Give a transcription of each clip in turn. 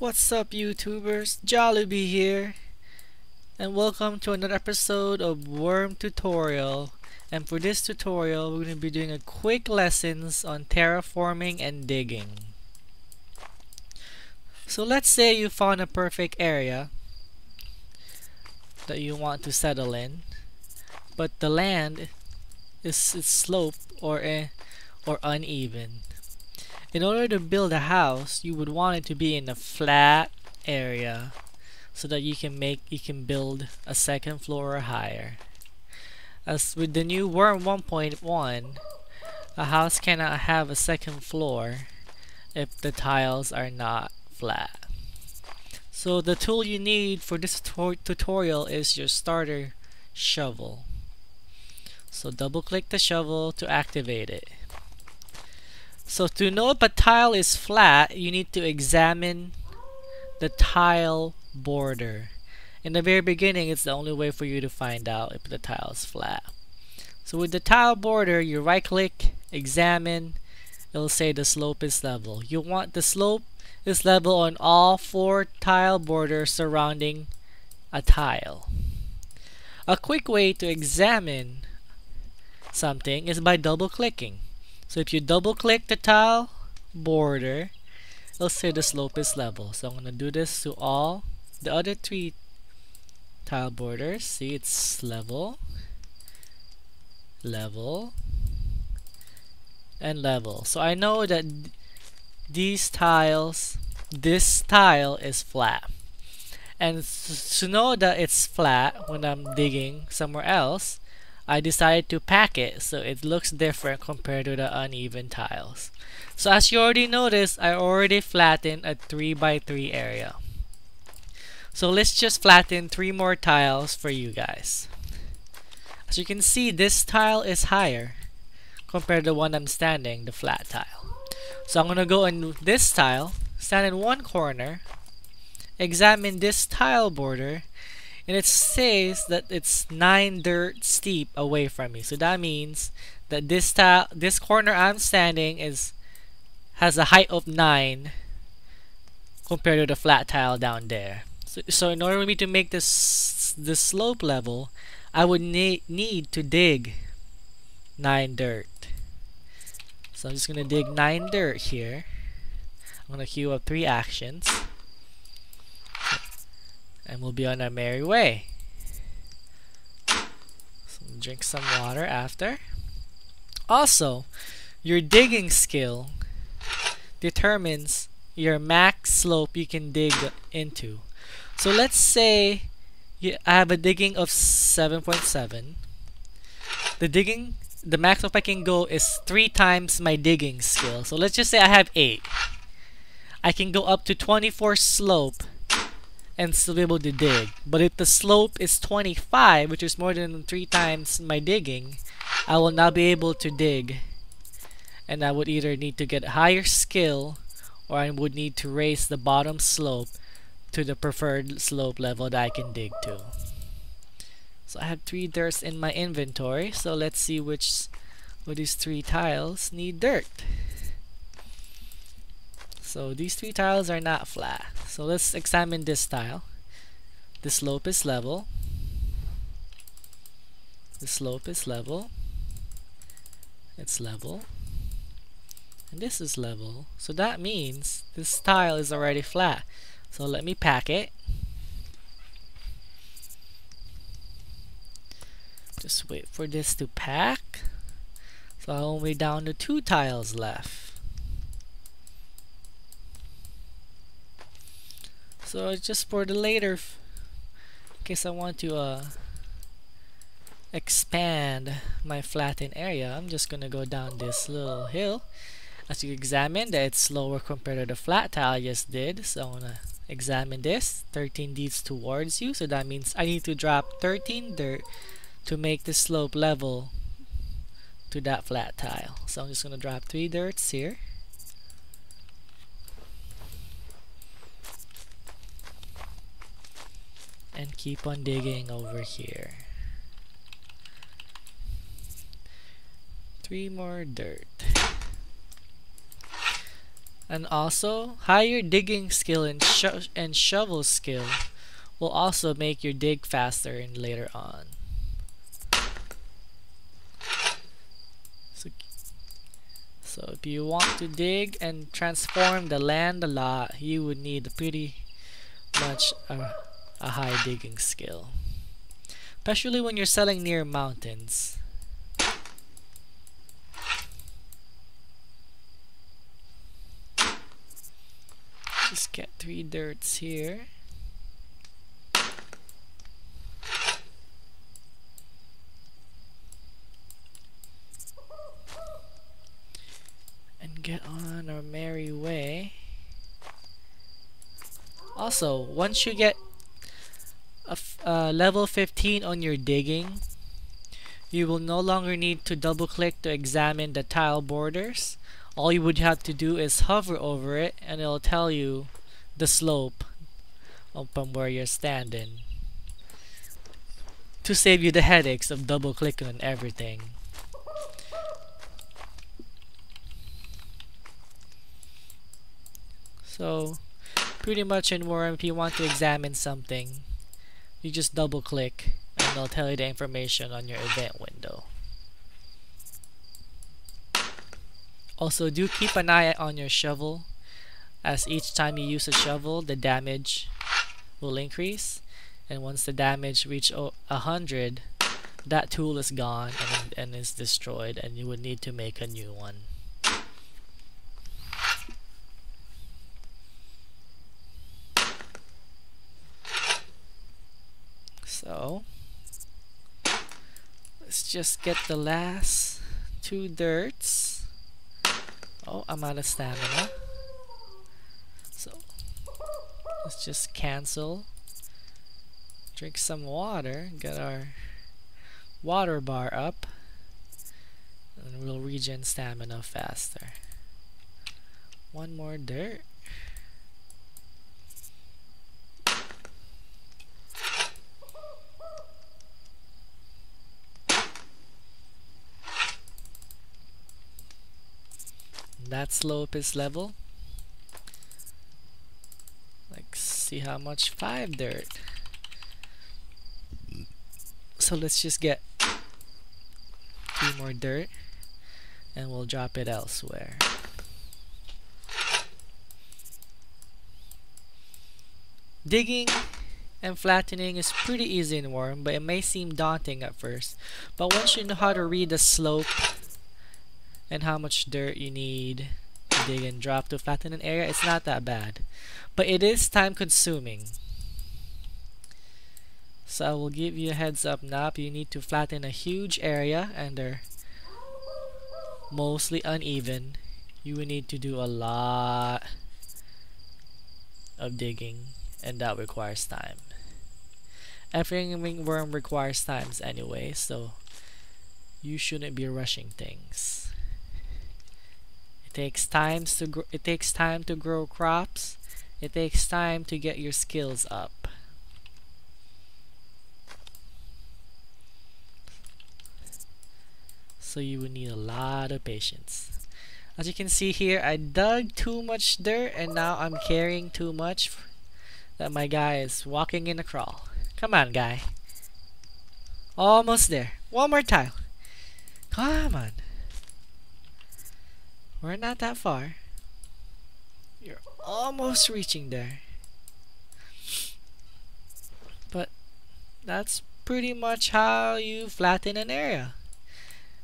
What's up YouTubers? JolliB here and welcome to another episode of Wurm Tutorial and for this tutorial we're going to be doing a quick lessons on terraforming and digging. So let's say you found a perfect area that you want to settle in but the land is, is slope or, eh, or uneven in order to build a house you would want it to be in a flat area so that you can make you can build a second floor or higher. As with the new Wurm 1.1 a house cannot have a second floor if the tiles are not flat. So the tool you need for this tutorial is your starter shovel. So double click the shovel to activate it so to know if a tile is flat, you need to examine the tile border. In the very beginning, it's the only way for you to find out if the tile is flat. So with the tile border, you right click, examine, it'll say the slope is level. You want the slope is level on all four tile borders surrounding a tile. A quick way to examine something is by double clicking. So if you double click the tile border, it'll say the slope is level. So I'm going to do this to all the other three tile borders. See, it's level, level, and level. So I know that these tiles, this tile is flat. And to know that it's flat when I'm digging somewhere else, I decided to pack it so it looks different compared to the uneven tiles. So as you already noticed, I already flattened a 3x3 area. So let's just flatten three more tiles for you guys. As you can see, this tile is higher compared to the one I'm standing, the flat tile. So I'm going to go in this tile, stand in one corner, examine this tile border, and it says that it's 9 dirt steep away from me. So that means that this tile this corner I'm standing is has a height of 9 compared to the flat tile down there. So, so in order for me to make this this slope level I would need need to dig 9 dirt. So I'm just gonna dig 9 dirt here. I'm gonna queue up 3 actions and we'll be on our merry way. So drink some water after. Also, your digging skill determines your max slope you can dig into. So let's say you, I have a digging of 7.7. The digging, the max slope I can go is 3 times my digging skill. So let's just say I have 8. I can go up to 24 slope and still be able to dig. But if the slope is 25, which is more than 3 times my digging, I will not be able to dig. And I would either need to get higher skill or I would need to raise the bottom slope to the preferred slope level that I can dig to. So I have 3 dirts in my inventory, so let's see which of these 3 tiles need dirt. So these three tiles are not flat. So let's examine this tile. The slope is level. The slope is level. It's level. And this is level. So that means this tile is already flat. So let me pack it. Just wait for this to pack. So I'm only down to two tiles left. So just for the later, in case I want to uh, expand my flattened area, I'm just gonna go down this little hill. As you examine that it's slower compared to the flat tile I just did. So I'm gonna examine this. 13 deeds towards you. So that means I need to drop 13 dirt to make the slope level to that flat tile. So I'm just gonna drop 3 dirts here. And keep on digging over here. Three more dirt. And also, higher digging skill and, sho and shovel skill will also make your dig faster and later on. So, so if you want to dig and transform the land a lot, you would need pretty much a, a high digging skill. Especially when you're selling near mountains. Just get three dirts here. And get on our merry way. Also, once you get uh, level 15 on your digging, you will no longer need to double click to examine the tile borders. All you would have to do is hover over it and it'll tell you the slope from where you're standing to save you the headaches of double clicking on everything. So pretty much in Wurm if you want to examine something you just double click and they'll tell you the information on your event window. Also do keep an eye on your shovel as each time you use a shovel the damage will increase and once the damage reach a hundred that tool is gone and, and is destroyed and you would need to make a new one. So let's just get the last two dirts. Oh, I'm out of stamina. So let's just cancel. Drink some water, get our water bar up, and we'll regen stamina faster. One more dirt. That slope is level. Like see how much 5 dirt. So let's just get two more dirt and we'll drop it elsewhere. Digging and flattening is pretty easy in Wurm but it may seem daunting at first. But once you know how to read the slope and how much dirt you need to dig and drop to flatten an area, it's not that bad. But it is time consuming. So I will give you a heads up now. You need to flatten a huge area and they're mostly uneven. You will need to do a lot of digging and that requires time. Every Wurm requires times anyway, so you shouldn't be rushing things takes times to it takes time to grow crops. It takes time to get your skills up. So you will need a lot of patience. As you can see here, I dug too much dirt and now I'm carrying too much that my guy is walking in a crawl. Come on, guy. Almost there. One more tile. Come on. We're not that far. You're almost reaching there. But that's pretty much how you flatten an area.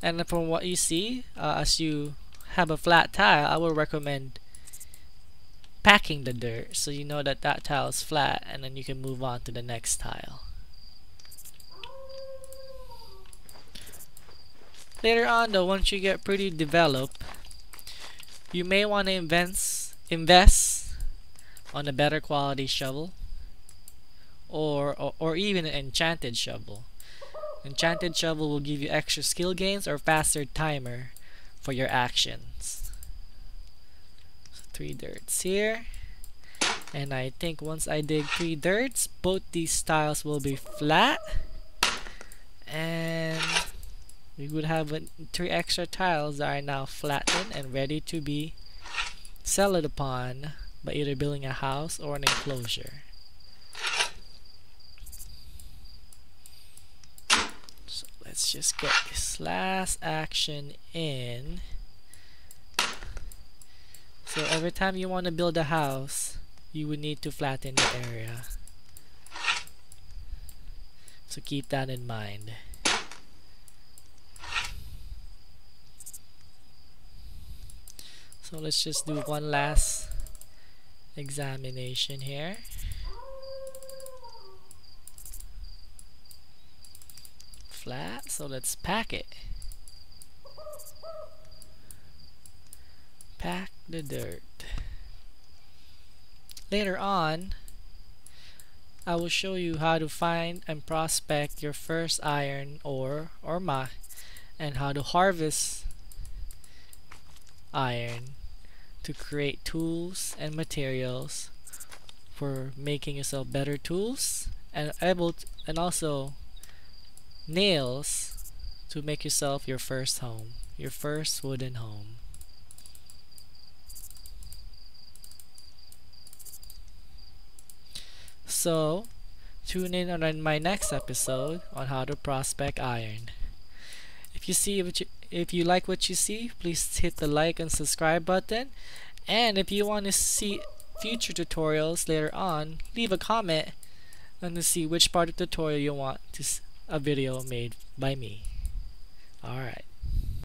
And from what you see, uh, as you have a flat tile, I would recommend packing the dirt so you know that that tile is flat and then you can move on to the next tile. Later on though, once you get pretty developed, you may want to invest invest on a better quality shovel or, or, or even an enchanted shovel. Enchanted shovel will give you extra skill gains or faster timer for your actions. So three dirts here. And I think once I dig three dirts, both these tiles will be flat. And we would have three extra tiles that are now flattened and ready to be it upon by either building a house or an enclosure. So let's just get this last action in. So every time you want to build a house, you would need to flatten the area. So keep that in mind. So let's just do one last examination here. Flat, so let's pack it. Pack the dirt. Later on, I will show you how to find and prospect your first iron ore or mine and how to harvest iron to create tools and materials for making yourself better tools and able to, and also nails to make yourself your first home your first wooden home. So tune in on my next episode on how to prospect iron. If you see what you if you like what you see, please hit the like and subscribe button. And if you want to see future tutorials later on, leave a comment and to see which part of the tutorial you want to a video made by me. Alright.